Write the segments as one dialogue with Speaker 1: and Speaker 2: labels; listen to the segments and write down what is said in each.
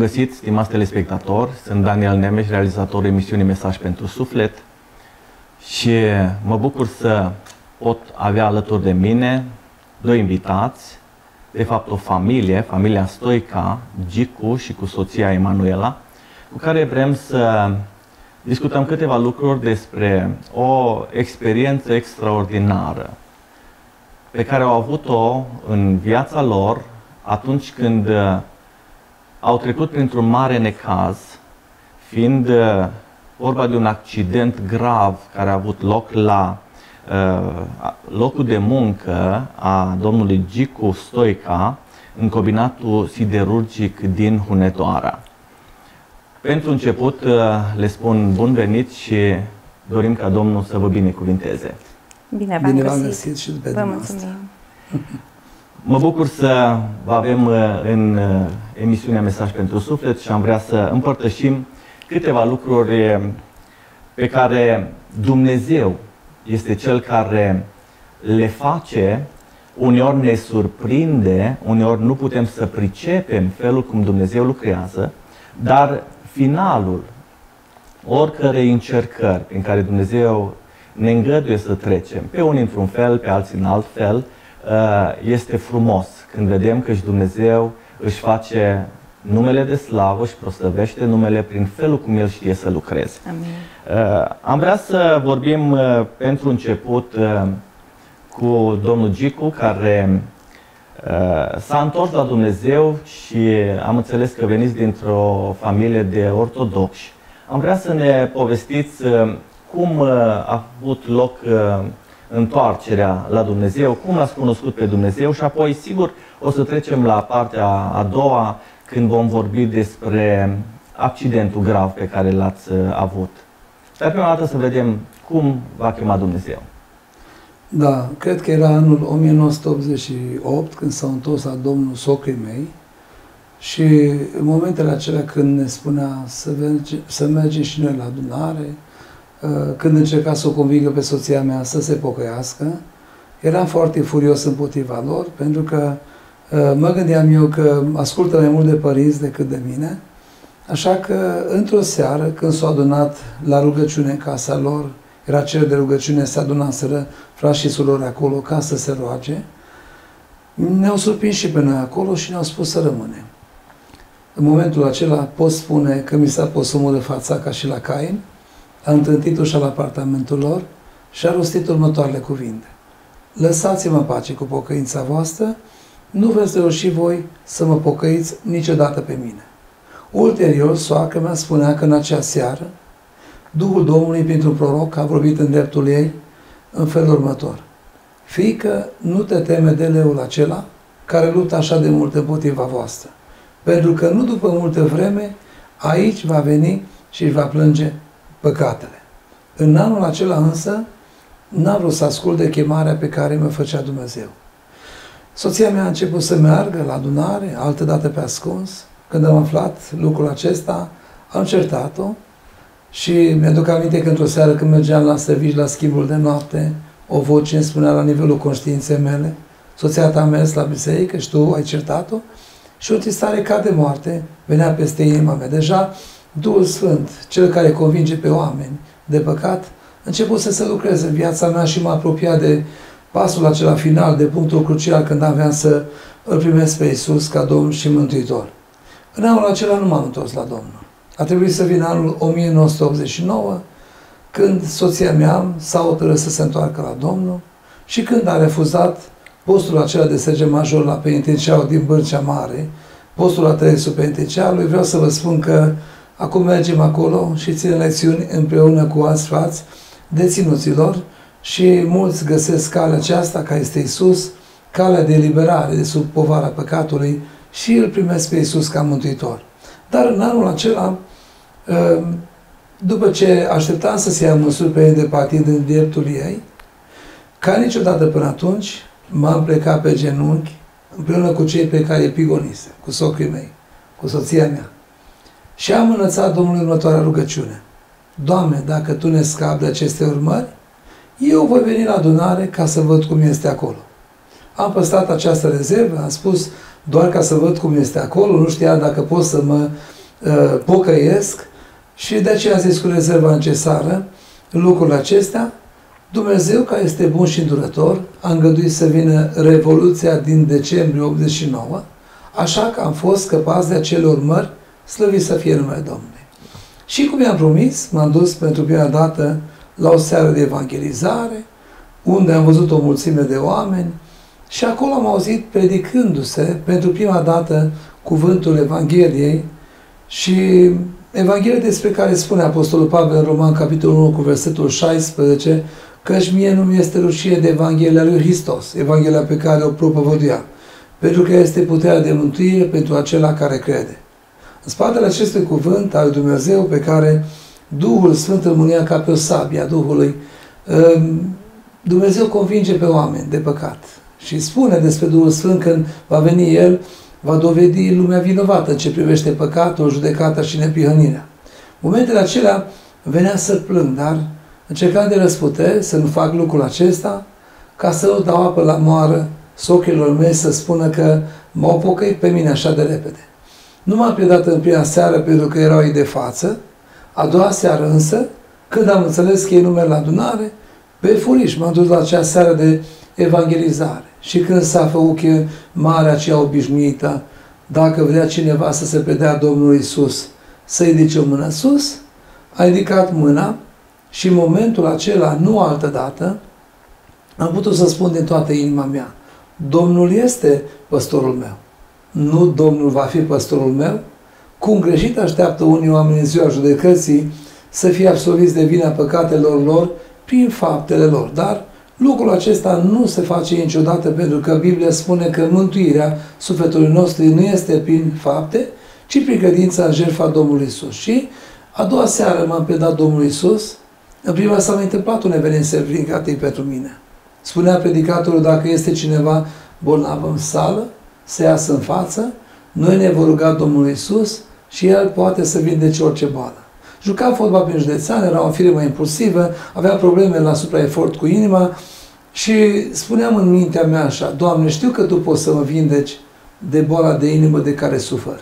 Speaker 1: găsit, stimați telespectatori, sunt Daniel Nemes, realizatorul emisiunii Mesaj pentru Suflet și mă bucur să pot avea alături de mine doi invitați, de fapt o familie, familia Stoica, Gicu și cu soția Emanuela, cu care vrem să discutăm câteva lucruri despre o experiență extraordinară pe care au avut-o în viața lor atunci când uh, au trecut printr-un mare necaz, fiind uh, vorba de un accident grav care a avut loc la uh, locul de muncă a domnului Gicu Stoica în combinatul siderurgic din Hunedoara. Pentru început uh, le spun bun venit și dorim ca Domnul să vă binecuvinteze.
Speaker 2: Bine v-am
Speaker 3: Bine
Speaker 2: găsit.
Speaker 3: v-am găsit și pe
Speaker 2: Vă
Speaker 3: dumneavoastră.
Speaker 2: mulțumim.
Speaker 1: Mă bucur să vă avem uh, în uh, emisiunea Mesaj pentru Suflet și am vrea să împărtășim câteva lucruri uh, pe care Dumnezeu este Cel care le face, uneori ne surprinde, uneori nu putem să pricepem felul cum Dumnezeu lucrează, dar finalul oricărei încercări prin care Dumnezeu ne îngăduie să trecem, pe unii într-un fel, pe alții în alt fel, uh, este frumos când vedem că și Dumnezeu își face numele de slavă și proslăvește numele prin felul cum El știe să lucreze.
Speaker 2: Amin.
Speaker 1: Uh, Am vrea să vorbim uh, pentru început uh, cu domnul Gicu, care uh, s-a întors la Dumnezeu și am înțeles că veniți dintr-o familie de ortodoxi. Am vrea să ne povestiți uh, cum uh, a avut loc uh, întoarcerea la Dumnezeu, cum l-ați cunoscut pe Dumnezeu și apoi, sigur, o să trecem la partea a doua când vom vorbi despre accidentul grav pe care l-ați uh, avut. Dar prima dată să vedem cum v-a chemat Dumnezeu.
Speaker 3: Da, cred că era anul 1988 când s-au întors la domnul socrii mei și în momentele acelea când ne spunea să, merge, să mergem și noi la adunare, uh, când încerca să o convingă pe soția mea să se pocăiască, eram foarte furios împotriva lor pentru că uh, mă gândeam eu că ascultă mai mult de părinți decât de mine, așa că într-o seară când s-au adunat la rugăciune în casa lor, era cer de rugăciune, se adunaseră frați și surori acolo ca să se roage. Ne-au surprins și pe noi acolo și ne-au spus să rămânem. În momentul acela pot spune că mi s-a pus omul de fața ca și la Cain, a întrântit ușa la apartamentul lor și a rostit următoarele cuvinte. Lăsați-mă pace cu pocăința voastră, nu veți reuși voi să mă pocăiți niciodată pe mine. Ulterior, soacră mea spunea că în acea seară Duhul Domnului, printr-un proroc, a vorbit în dreptul ei în felul următor. Fiică, nu te teme de leul acela care luptă așa de mult împotriva voastră, pentru că nu după multă vreme aici va veni și își va plânge păcatele. În anul acela însă, n-am vrut să ascult de chemarea pe care mă făcea Dumnezeu. Soția mea a început să meargă la adunare, altădată pe ascuns. Când am aflat lucrul acesta, am certat-o și mi-aduc aminte că într-o seară când mergeam la servici, la schimbul de noapte, o voce îmi spunea la nivelul conștiinței mele, soția ta a mers la biserică și tu ai certat-o? Și o tristare ca de moarte venea peste inima mea. Deja Duhul Sfânt, cel care convinge pe oameni de păcat, a început să se lucreze în viața mea și m-a apropiat de pasul acela final, de punctul crucial când aveam să îl primesc pe Iisus ca Domn și Mântuitor. În anul acela nu m-am întors la Domnul. A trebuit să vină anul 1989, când soția mea s-a hotărât să se întoarcă la Domnul și când a refuzat postul acela de sege major la penitenciarul din Bârcea Mare, postul la trăiesul penitenciarului, vreau să vă spun că acum mergem acolo și ținem lecțiuni împreună cu alți frați deținuților și mulți găsesc calea aceasta, care este Isus, calea de eliberare de sub povara păcatului și îl primesc pe Isus ca mântuitor. Dar în anul acela uh, după ce așteptam să se ia măsuri pe de partid în dreptul ei, ca niciodată până atunci, m-am plecat pe genunchi împreună cu cei pe care îi pigonise, cu socrii mei, cu soția mea. Și am înălțat Domnului următoarea rugăciune. Doamne, dacă Tu ne scapi de aceste urmări, eu voi veni la adunare ca să văd cum este acolo. Am păstrat această rezervă, am spus doar ca să văd cum este acolo, nu știam dacă pot să mă uh, pocăiesc și de aceea am zis cu rezerva necesară lucrurile acestea. Dumnezeu, care este bun și îndurător, a îngăduit să vină Revoluția din decembrie 89, așa că am fost scăpați de acele urmări, slăvit să fie numele Domnului. Și cum i-am promis, m-am dus pentru prima dată la o seară de evangelizare, unde am văzut o mulțime de oameni și acolo am auzit predicându-se pentru prima dată cuvântul Evangheliei și Evanghelia despre care spune Apostolul Pavel în Roman, capitolul 1, cu versetul 16, căci mie nu mi este rușine de Evanghelia lui Hristos, Evanghelia pe care o propovăduia, pentru că este puterea de mântuire pentru acela care crede. În spatele acestui cuvânt al lui Dumnezeu pe care Duhul Sfânt îl mânia ca pe o sabie a Duhului, um, Dumnezeu convinge pe oameni de păcat și spune despre Duhul Sfânt când va veni El, va dovedi lumea vinovată în ce privește păcatul, judecata și nepihănirea. Momentele acelea venea să plâng, dar încercam de răspute să nu fac lucrul acesta ca să nu dau apă la moară sochilor mei să spună că m-au pocăit pe mine așa de repede. Nu m-am predat în prima seară pentru că erau ei de față, a doua seară însă, când am înțeles că ei nu merg la adunare, pe furiș m-am dus la acea seară de evangelizare. Și când s-a făcut marea aceea obișnuită, dacă vrea cineva să se predea Domnului Isus, să ridice o mână sus, a ridicat mâna și în momentul acela, nu altă dată, am putut să spun din toată inima mea, Domnul este păstorul meu. Nu Domnul va fi păstorul meu? Cum greșit așteaptă unii oameni în ziua judecății să fie absolviți de vina păcatelor lor prin faptele lor. Dar lucrul acesta nu se face niciodată pentru că Biblia spune că mântuirea sufletului nostru nu este prin fapte, ci prin credința în jertfa Domnului Isus. Și a doua seară m-am predat Domnului Isus. În prima s-a mai întâmplat un eveniment semnificativ pentru mine. Spunea predicatorul, dacă este cineva bolnav în sală, să iasă în față, noi ne vor ruga Domnul Isus și El poate să vindece orice boală. Jucam fotbal prin județean, era o firmă impulsivă, avea probleme la supraefort cu inima și spuneam în mintea mea așa, Doamne, știu că Tu poți să mă vindeci de boala de inimă de care sufăr.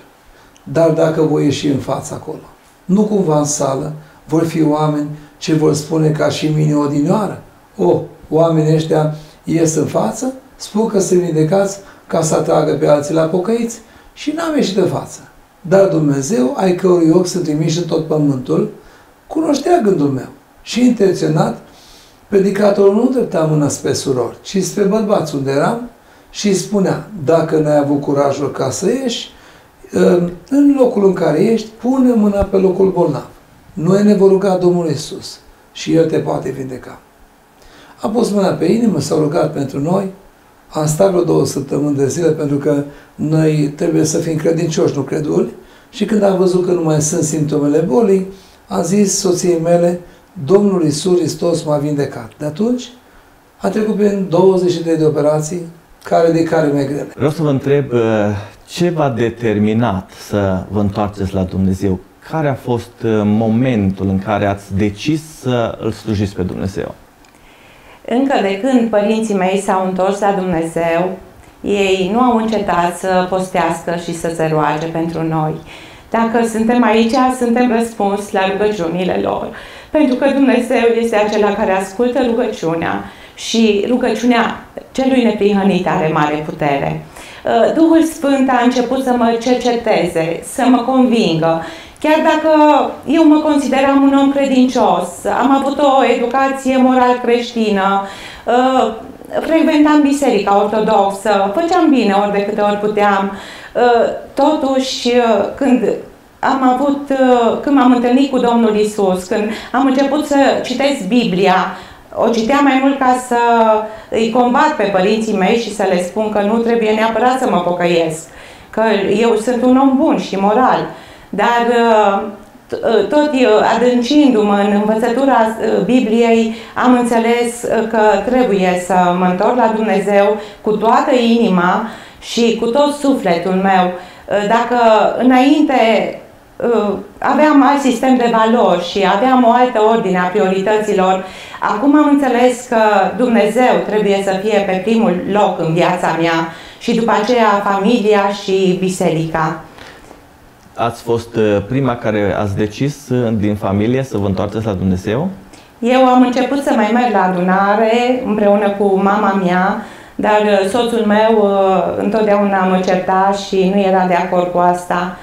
Speaker 3: Dar dacă voi ieși în față acolo, nu cumva în sală, vor fi oameni ce vor spune ca și mine odinioară. O, oh, oamenii ăștia ies în față, spun că sunt vindecați ca să atragă pe alții la pocăiți și n-am ieșit în față. Dar Dumnezeu, ai cărui ochi sunt trimiși în tot pământul, cunoștea gândul meu și intenționat predicatorul nu drepta mâna spre surori, ci spre bărbați unde eram și îi spunea, dacă n-ai avut curajul ca să ieși, ă, în locul în care ești, pune mâna pe locul bolnav. Noi ne vor ruga Domnul Isus și El te poate vindeca. A pus mâna pe inimă, s-a rugat pentru noi, am stat vreo două săptămâni de zile pentru că noi trebuie să fim credincioși, nu creduli. Și când am văzut că nu mai sunt simptomele bolii, am zis soției mele, Domnul Iisus Hristos m-a vindecat. De atunci a trecut prin 23 de operații, care de care mai grele.
Speaker 1: Vreau să vă întreb uh, ce v-a determinat să vă întoarceți la Dumnezeu? Care a fost uh, momentul în care ați decis să îl slujiți pe Dumnezeu?
Speaker 2: Încă de când părinții mei s-au întors la Dumnezeu, ei nu au încetat să postească și să se roage pentru noi. Dacă suntem aici, suntem răspuns la rugăciunile lor. Pentru că Dumnezeu este acela care ascultă rugăciunea și rugăciunea celui neprihănit are mare putere. Duhul Sfânt a început să mă cerceteze, să mă convingă Chiar dacă eu mă consideram un om credincios, am avut o educație moral creștină, uh, frecventam biserica ortodoxă, făceam bine ori de câte ori puteam, uh, totuși uh, când am avut, când m-am întâlnit cu Domnul Isus, când am început să citesc Biblia, o citeam mai mult ca să îi combat pe părinții mei și să le spun că nu trebuie neapărat să mă pocăiesc, că eu sunt un om bun și moral. Dar uh, t- tot eu, adâncindu-mă în învățătura uh, Bibliei, am înțeles uh, că trebuie să mă întorc la Dumnezeu cu toată inima și cu tot sufletul meu. Uh, Dacă înainte uh, aveam alt sistem de valori și aveam o altă ordine a priorităților, acum am înțeles că Dumnezeu trebuie să fie pe primul loc în viața mea și după aceea familia și biserica.
Speaker 1: Ați fost uh, prima care ați decis uh, din familie să vă întoarceți la Dumnezeu?
Speaker 2: Eu am început să mai merg la adunare împreună cu mama mea, dar uh, soțul meu uh, întotdeauna mă certa și nu era de acord cu asta.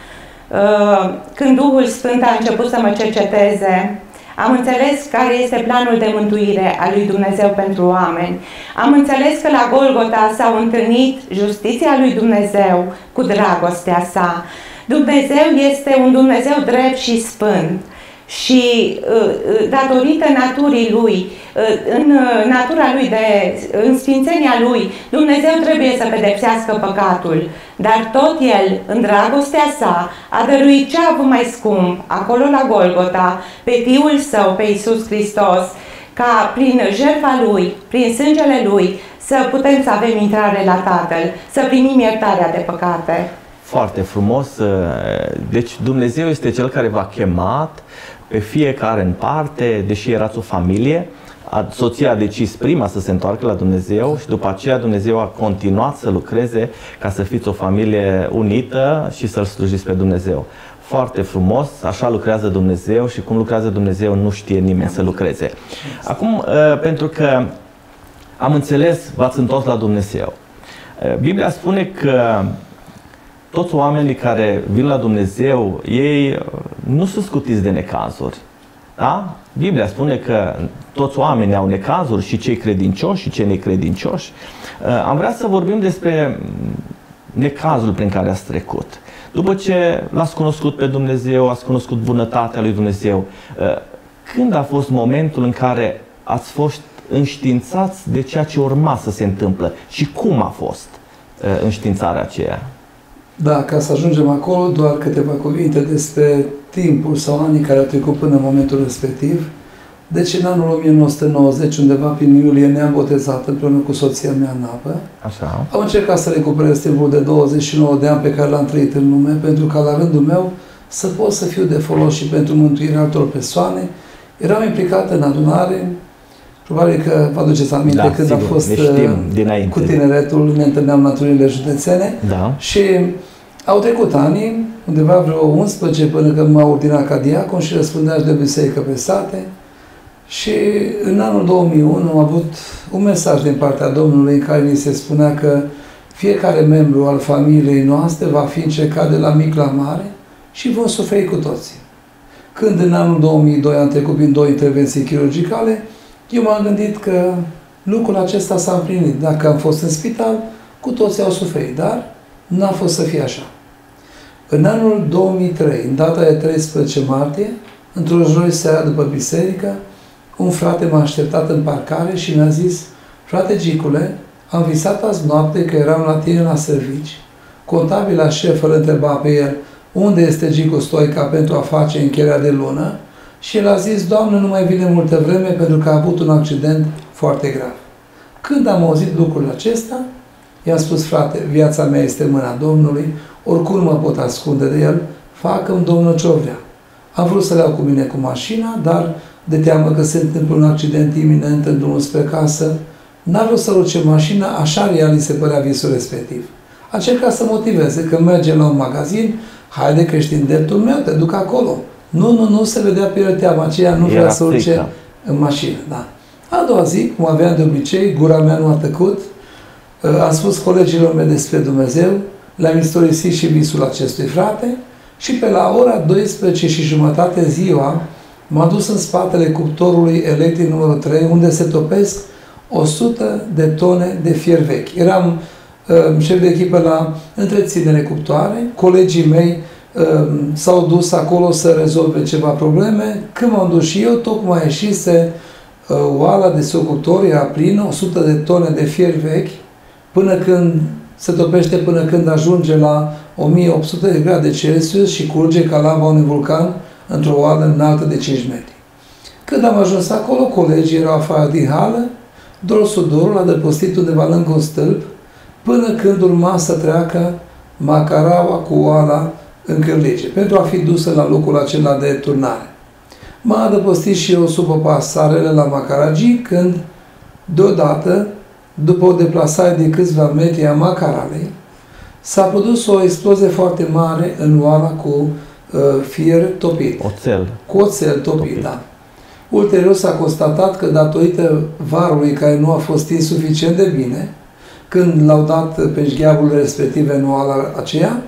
Speaker 2: Uh, Când Duhul Sfânt a început să mă cerceteze, am înțeles care este planul de mântuire al lui Dumnezeu pentru oameni. Am înțeles că la Golgota s-au întâlnit justiția lui Dumnezeu cu dragostea sa. Dumnezeu este un Dumnezeu drept și sfânt. Și uh, uh, datorită naturii lui, uh, în uh, natura lui, de, în sfințenia lui, Dumnezeu trebuie să pedepsească păcatul. Dar tot el, în dragostea sa, a dăruit ce a avut mai scump, acolo la Golgota, pe Fiul Său, pe Iisus Hristos, ca prin jertfa Lui, prin sângele Lui, să putem să avem intrare la Tatăl, să primim iertarea de păcate.
Speaker 1: Foarte frumos. uh, Deci Dumnezeu este Cel care v-a chemat pe fiecare în parte, deși erați o familie. A- Soția a decis prima să se întoarcă la Dumnezeu și după aceea Dumnezeu a continuat să lucreze ca să fiți o familie unită și să-L slujiți pe Dumnezeu. Foarte frumos, așa lucrează Dumnezeu și cum lucrează Dumnezeu nu știe nimeni să lucreze. Acum, uh, pentru că am înțeles, v-ați întors la Dumnezeu. Uh, Biblia spune că toți oamenii care vin la Dumnezeu, ei uh, nu sunt scutiți de necazuri. Da? Biblia spune că toți oamenii au necazuri, și cei credincioși și cei necredincioși. Uh, Am vrea să vorbim despre mm, necazul prin care ați trecut. După ce l-ați cunoscut pe Dumnezeu, ați cunoscut bunătatea lui Dumnezeu, uh, când a fost momentul în care ați fost înștiințați de ceea ce urma să se întâmplă și cum a fost uh, înștiințarea aceea?
Speaker 3: Da, ca să ajungem acolo, doar câteva cuvinte despre timpul sau anii care au trecut până în momentul respectiv. Deci în anul 1990, undeva prin iulie, ne-am botezat împreună cu soția mea în apă.
Speaker 1: Așa.
Speaker 3: Am încercat să recuperez timpul de 29 de ani pe care l-am trăit în lume, pentru ca la rândul meu să pot să fiu de folos și pentru mântuirea altor persoane. Eram implicat în adunare, probabil că vă aduceți aminte
Speaker 1: Da,
Speaker 3: când
Speaker 1: sigur,
Speaker 3: a fost
Speaker 1: ne știm
Speaker 3: uh,
Speaker 1: dinainte.
Speaker 3: cu tineretul, ne întâlneam la turile județene
Speaker 1: Da.
Speaker 3: și au trecut ani, undeva vreo 11 până când m-a ordinat ca diacon și răspundeaș de biserică pe sate. Și în anul 2001 am avut un mesaj din partea Domnului în care ni se spunea că fiecare membru al familiei noastre va fi încercat de la mic la mare și vom suferi cu toții. Când în anul 2002 am trecut prin două intervenții chirurgicale, eu m-am gândit că lucrul acesta s-a împlinit. Dacă am fost în spital, cu toții au suferit, dar n-a fost să fie așa. În anul 2003, în data de 13 martie, într-o joi seara după biserică, un frate m-a așteptat în parcare și mi-a zis, frate Gicule, am visat azi noapte că eram la tine la servici. Contabila șef îl întreba pe el, unde este Gicu Stoica pentru a face încheierea de lună? Și el a zis, Doamne, nu mai vine multă vreme pentru că a avut un accident foarte grav. Când am auzit lucrul acesta, i-am spus, frate, viața mea este în mâna Domnului, oricum mă pot ascunde de el, facă-mi Domnul ce vrea. Am vrut să le iau cu mine cu mașina, dar de teamă că se întâmplă un accident iminent în drumul spre casă, n-a vrut să urce mașina, așa real îi se părea visul respectiv. A încercat să motiveze că merge la un magazin, haide că ești în dreptul meu, te duc acolo. Nu, nu, nu se vedea pe el teama aceea, nu vrea
Speaker 1: Era
Speaker 3: să urce
Speaker 1: frică.
Speaker 3: în mașină. Da. A doua zi, cum aveam de obicei, gura mea nu a tăcut, Uh, am spus colegilor mei despre Dumnezeu, le-am istorisit și visul acestui frate și pe la ora 12 și jumătate ziua m-am dus în spatele cuptorului electric numărul 3 unde se topesc 100 de tone de fier vechi. Eram uh, șef de echipă la întreținere cuptoare, colegii mei uh, s-au dus acolo să rezolve ceva probleme. Când m-am dus și eu, tocmai ieșise uh, oala de socuptor, era plină, 100 de tone de fier vechi, până când se topește până când ajunge la 1800 de grade Celsius și curge ca lava unui vulcan, într-o oală înaltă de 5 metri. Când am ajuns acolo, colegii erau afară din hală, dor sudorul l-a dăpostit undeva lângă un stâlp, până când urma să treacă macaraua cu oala în cârlice, pentru a fi dusă la locul acela de turnare. M-a adăpostit și eu sub o pasarele la Macaragi, când, deodată, după o deplasare de câțiva metri a Macaralei, s-a produs o explozie foarte mare în oala cu uh, fier topit.
Speaker 1: Oțel.
Speaker 3: Cu oțel topit,
Speaker 1: Topit.
Speaker 3: da. Ulterior s-a constatat că datorită varului care nu a fost stins suficient de bine, când l-au dat pe șgheaburile respective în oala aceea,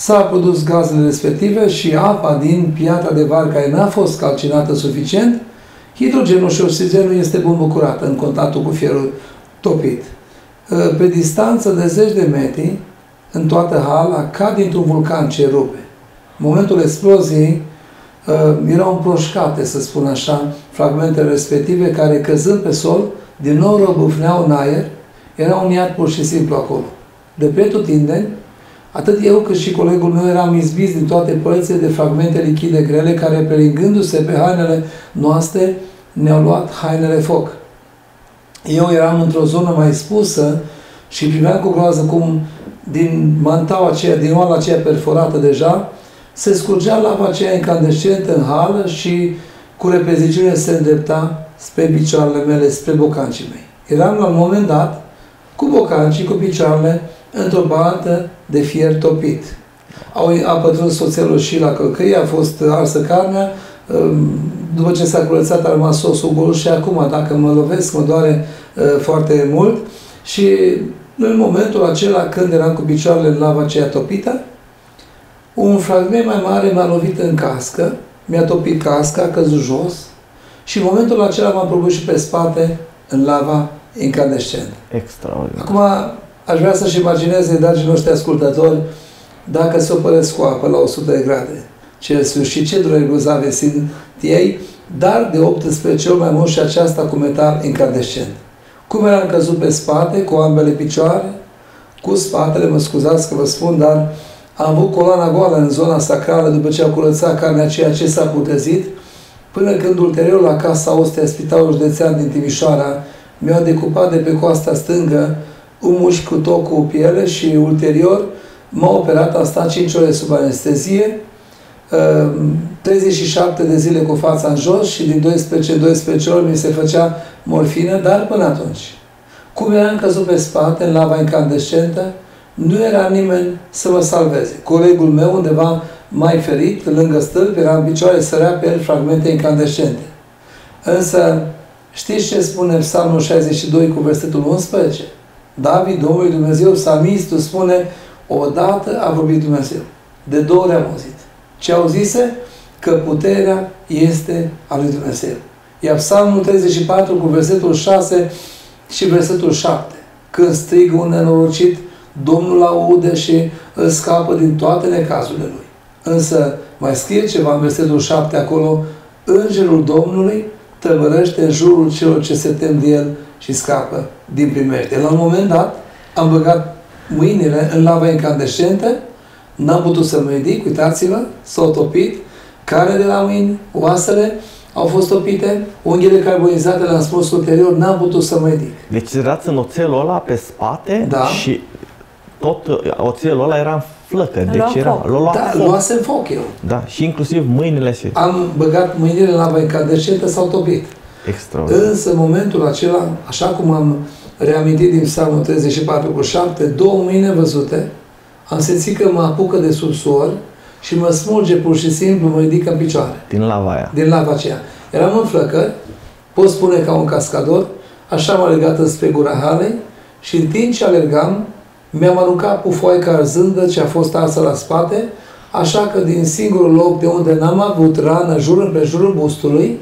Speaker 3: s-a produs gazele respective și apa din piatra de var care n-a fost calcinată suficient, hidrogenul și oxigenul este bucurată în contactul cu fierul topit. Pe distanță de zeci de metri, în toată hala, ca dintr-un vulcan ce rupe. În momentul exploziei, erau împroșcate, să spun așa, fragmentele respective, care căzând pe sol, din nou răbufneau în aer, era un iad pur și simplu acolo. De pretutindeni, atât eu cât și colegul meu eram izbiți din toate părțile de fragmente lichide grele care, pelingându-se pe hainele noastre, ne-au luat hainele foc. Eu eram într-o zonă mai spusă și primeam cu groază cum din mantaua aceea, din oala aceea perforată deja, se scurgea lava aceea incandescentă în hală și cu repeziciune se îndrepta spre picioarele mele, spre bocancii mei. Eram la un moment dat cu bocancii, cu picioarele, într-o baltă de fier topit. Au, a pătruns soțelul și la călcăie, a fost arsă carnea, după ce s-a curățat a rămas sosul gol și acum, dacă mă lovesc, mă doare uh, foarte mult și în momentul acela, când eram cu picioarele în lava aceea topită, un fragment mai mare m-a lovit în cască, mi-a topit casca, a căzut jos și în momentul acela m-am prăbușit și pe spate în lava incandescentă.
Speaker 1: Extraordinar.
Speaker 3: Acum, aș vrea să-și imagineze, dragii noștri ascultători, dacă se opăresc cu apă la 100 de grade Celsius și ce dureri grozave simt ei, dar de 18 ori mai mult și aceasta cu metal incandescent. Cum eram căzut pe spate, cu ambele picioare, cu spatele, mă scuzați că vă spun, dar am avut coloana goală în zona sacrală după ce au curățat carnea ceea ce s-a putezit, până când ulterior la Casa Ostea, Spitalul Județean din Timișoara, mi-au decupat de pe coasta stângă un mușchi cu tot cu piele și ulterior m-a operat, am stat 5 ore sub anestezie, 37 de zile cu fața în jos și din 12 12 ori mi se făcea morfină, dar până atunci, cum eram căzut pe spate în lava incandescentă, nu era nimeni să mă salveze. Colegul meu undeva mai ferit, lângă stâlp, era în picioare, sărea pe el fragmente incandescente. Însă, știți ce spune Psalmul 62 cu versetul 11? David, Domnul Dumnezeu, psalmistul, spune, odată a vorbit Dumnezeu. De două ori am auzit. Ce auzise? Că puterea este a lui Dumnezeu. Iar Psalmul 34 cu versetul 6 și versetul 7. Când strigă un nenorocit, Domnul aude și îl scapă din toate necazurile lui. Însă mai scrie ceva în versetul 7 acolo, Îngerul Domnului tăvărăște în jurul celor ce se tem de el și scapă din primește. La un moment dat am băgat mâinile în lava incandescentă, n-am putut să mă ridic, uitați-vă, s-au topit, care de la mâini, oasele, au fost topite, unghiile carbonizate le-am spus ulterior, n-am putut să mă ridic.
Speaker 1: Deci erați în oțelul ăla pe spate
Speaker 3: Da.
Speaker 1: și tot uh, oțelul ăla era în flăcă.
Speaker 2: Lua
Speaker 1: Deci era,
Speaker 2: foc.
Speaker 1: l-a luat
Speaker 3: Da,
Speaker 1: foc.
Speaker 3: luasem foc eu.
Speaker 1: Da, și inclusiv mâinile și
Speaker 3: Am băgat mâinile în lava incandescentă, s-au topit.
Speaker 1: extraordinar.
Speaker 3: Însă, în momentul acela, așa cum am reamintit din Psalmul 34 cu 7, două mâini văzute, am simțit că mă apucă de subsor și mă smulge pur și simplu, mă ridic în picioare,
Speaker 1: Din lava aia.
Speaker 3: din lava aceea. Eram în flăcări, pot spune ca un cascador, așa m-a legat spre gura halei și în timp ce alergam, mi-am aruncat pufoaica arzândă ce a fost arsă la spate, așa că din singurul loc de unde n-am avut rană jur împrejurul bustului,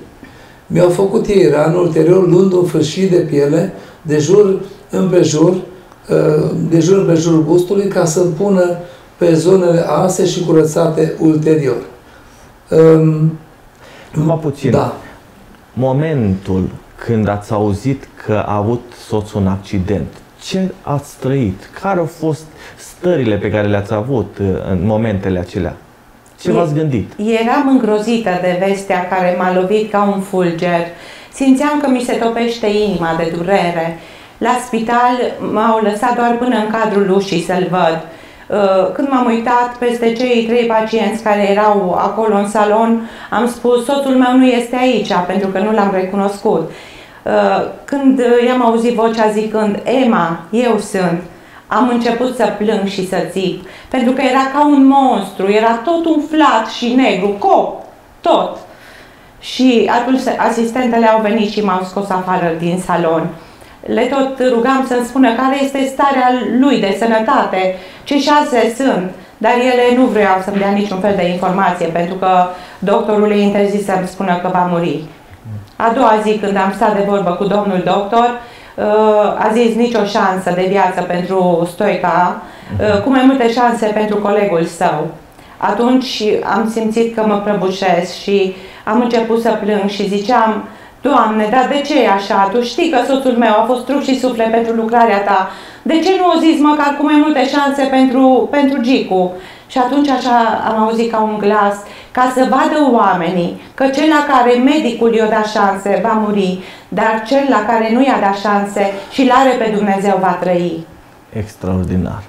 Speaker 3: mi-au făcut ei rană, ulterior luând un fâșii de piele de jur împrejur, uh, de jur împrejurul bustului, ca să-mi pună pe zonele arse și curățate ulterior. Um,
Speaker 1: Numai puțin.
Speaker 3: Da.
Speaker 1: Momentul când ați auzit că a avut soțul un accident, ce ați trăit? Care au fost stările pe care le-ați avut uh, în momentele acelea? Ce v-ați gândit?
Speaker 2: Eram îngrozită de vestea care m-a lovit ca un fulger. Simțeam că mi se topește inima de durere. La spital m-au lăsat doar până în cadrul ușii să-l văd. Uh, când m-am uitat peste cei trei pacienți care erau acolo în salon, am spus, soțul meu nu este aici, pentru că nu l-am recunoscut. Uh, când i-am auzit vocea zicând, Emma, eu sunt, am început să plâng și să țip, pentru că era ca un monstru, era tot umflat și negru, cop, tot. Și atunci asistentele au venit și m-au scos afară din salon. Le tot rugam să-mi spună care este starea lui de sănătate, ce șanse sunt, dar ele nu vreau să-mi dea niciun fel de informație, pentru că doctorul le interzis să-mi spună că va muri. A doua zi, când am stat de vorbă cu domnul doctor, uh, a zis nicio șansă de viață pentru Stoica, uh, cu mai multe șanse pentru colegul său. Atunci am simțit că mă prăbușesc și am început să plâng și ziceam, Doamne, dar de ce e așa? Tu știi că soțul meu a fost trup și suflet pentru lucrarea ta. De ce nu o zis măcar cu mai multe șanse pentru, pentru Gicu? Și atunci așa am auzit ca un glas, ca să vadă oamenii că cel la care medicul i-a dat șanse va muri, dar cel la care nu i-a dat șanse și l-are pe Dumnezeu va trăi.
Speaker 1: Extraordinar.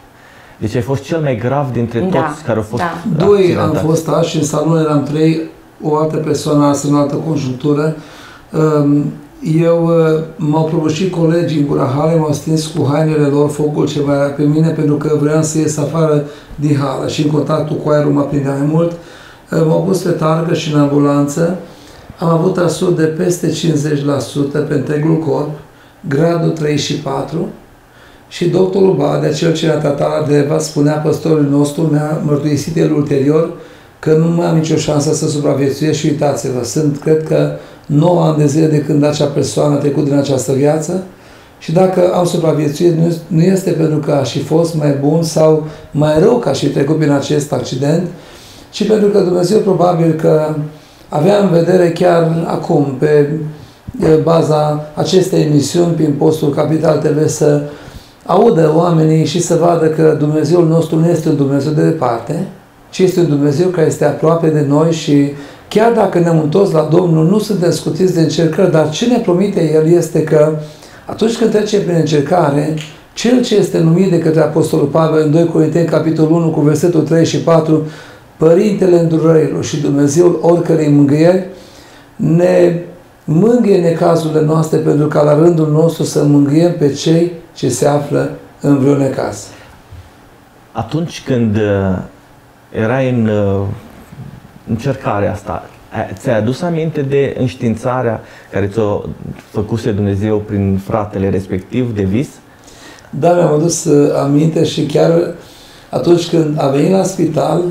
Speaker 1: Deci ai fost cel mai grav dintre
Speaker 2: Da,
Speaker 1: toți care au fost
Speaker 2: da.
Speaker 3: Doi am
Speaker 1: accidentați.
Speaker 3: fost azi și în salon eram trei, o altă persoană astăzi în altă conjunctură. Um, Eu uh, m-au prăbușit colegii în gura hale, m-au stins cu hainele lor focul ce mai era pe mine pentru că vreau să ies afară din hală și în contactul cu aerul mă prindea mai mult. Uh, M-au pus pe targă și în ambulanță. Am avut asur de peste 50% pe întregul corp, gradul 34 și doctorul Badea, cel ce a tratat la Deva, spunea păstorul nostru, mi-a mărturisit el ulterior, că nu mai am nicio șansă să supraviețuiesc și uitați-vă, sunt, cred că, 9 ani de zile de când acea persoană a trecut din această viață și dacă am supraviețuit, nu, nu este pentru că aș fi fost mai bun sau mai rău ca și trecut prin acest accident, ci pentru că Dumnezeu probabil că avea în vedere chiar acum, pe e, baza acestei emisiuni, prin postul Capital TV, să audă oamenii și să vadă că Dumnezeul nostru nu este un Dumnezeu de departe, ci este un Dumnezeu care este aproape de noi și chiar dacă ne-am întors la Domnul, nu suntem scutiți de încercări, dar ce ne promite El este că atunci când trecem prin încercare, cel ce este numit de către Apostolul Pavel în 2 Corinteni, capitolul 1, cu versetul 3 și 4, Părintele îndurărilor și Dumnezeul oricărei mângâieri, ne mângâie necazurile noastre pentru ca la rândul nostru să mângâiem pe cei ce se află în vreo necaz.
Speaker 1: Atunci când uh, erai în uh, încercarea asta, a- ți-ai adus aminte de înștiințarea care ți-o făcuse Dumnezeu prin fratele respectiv de vis?
Speaker 3: Da, mi-am adus uh, aminte și chiar atunci când a venit la spital,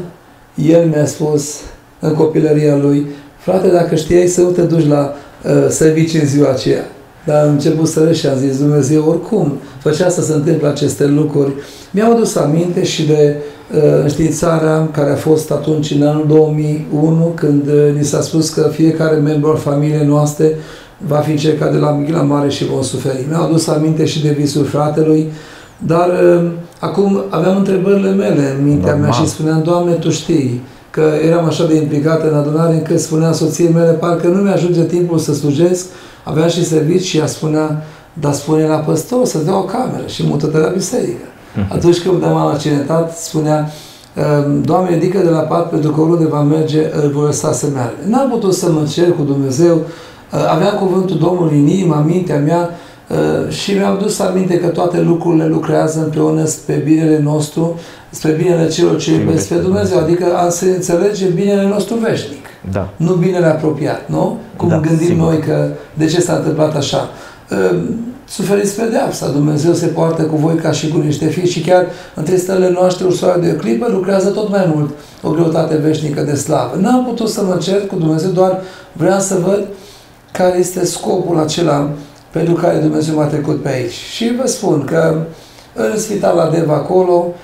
Speaker 3: el mi-a spus în copilăria lui, frate, dacă știai să nu te duci la uh, servici în ziua aceea. Dar am început să râs și am zis, Dumnezeu, oricum, făcea să se întâmple aceste lucruri. Mi-am adus aminte și de uh, înștiințarea care a fost atunci în anul 2001, când uh, ni s-a spus că fiecare membru al familiei noastre va fi încercat de la mic la mare și vom suferi. Mi-au adus aminte și de visul fratelui, dar uh, acum aveam întrebările mele în mintea
Speaker 1: Normal.
Speaker 3: mea și spuneam, Doamne, Tu știi că eram așa de implicat în adunare încât spuneam soției mele, parcă nu mi-ajunge timpul să slujesc, aveam și servici și ea spunea, dar spune la păstor să dea o cameră și mută-te la biserică. Atunci când m-am accidentat, spunea, "Ehm, Doamne, ridică de la pat pentru că oriunde va merge, îl voi lăsa să meargă. N-am putut să mă cer cu Dumnezeu, aveam cuvântul Domnului în inima, în mintea mea eh, și mi-am dus aminte că toate lucrurile lucrează împreună spre binele nostru, spre binele celor ce iubesc pe Dumnezeu, adică a se înțelege binele nostru veșnic
Speaker 1: Da.
Speaker 3: nu binele apropiat, nu? Cum
Speaker 1: Da,
Speaker 3: gândim
Speaker 1: sigur.
Speaker 3: noi că de ce s-a întâmplat așa. Uh, Suferiți pedeapsa, Dumnezeu se poartă cu voi ca și cu niște fii și chiar între stările noastre ursoare de o clipă lucrează tot mai mult o greutate veșnică de slavă. N-am putut să mă cer cu Dumnezeu, doar vreau să văd care este scopul acela pentru care Dumnezeu m-a trecut pe aici. Și vă spun că în spital la Deva acolo, uh,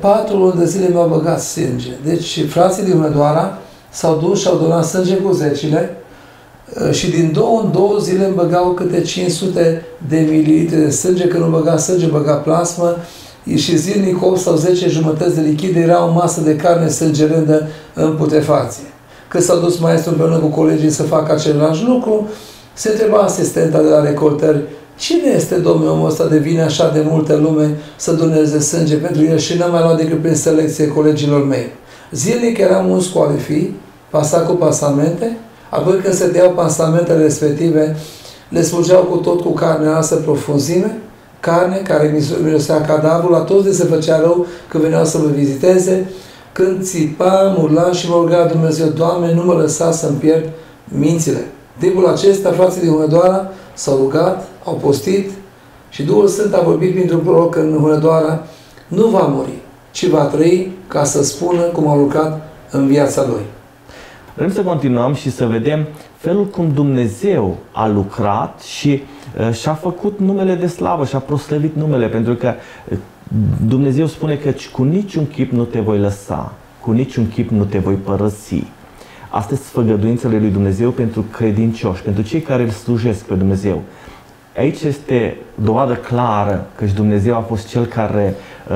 Speaker 3: patru luni de zile mi-au băgat sânge. Deci frații din Mădoara s-au dus și au donat sânge cu zecile uh, și din două în două zile îmi băgau câte 500 de mililitri de sânge, că nu băga sânge, băga plasmă. și zilnic 8 sau 10 jumătăți de lichid era o masă de carne sângerândă în putrefacție. Când s-a dus maestru împreună cu colegii să facă același lucru, se întreba asistenta de la recoltări, cine este domnul omul ăsta de vine așa de multă lume să doneze sânge pentru el și n-am mai luat decât prin selecție colegilor mei. Zilnic eram uns cu fi, pasat cu pasamente, apoi când se deau pasamentele respective, le smulgeau cu tot cu carne asă profunzime, carne care mirosea cadavrul, la toți de se făcea rău când veneau să mă viziteze, când țipa, urla și mă ruga Dumnezeu, Doamne, nu mă lăsa să-mi pierd mințile. Timpul acesta, frații din Hunedoara s-au rugat, au postit și Duhul Sfânt a vorbit printr-un proroc în Hunedoara, nu va muri, ci va trăi ca să spună cum a lucrat în viața lui.
Speaker 1: Vrem să continuăm și să vedem felul cum Dumnezeu a lucrat și uh, și-a făcut numele de slavă și a proslăvit numele, pentru că uh, Dumnezeu spune că cu niciun chip nu te voi lăsa, cu niciun chip nu te voi părăsi. Astea sunt făgăduințele lui Dumnezeu pentru credincioși, pentru cei care îl slujesc pe Dumnezeu. Aici este dovadă clară că și Dumnezeu a fost cel care uh,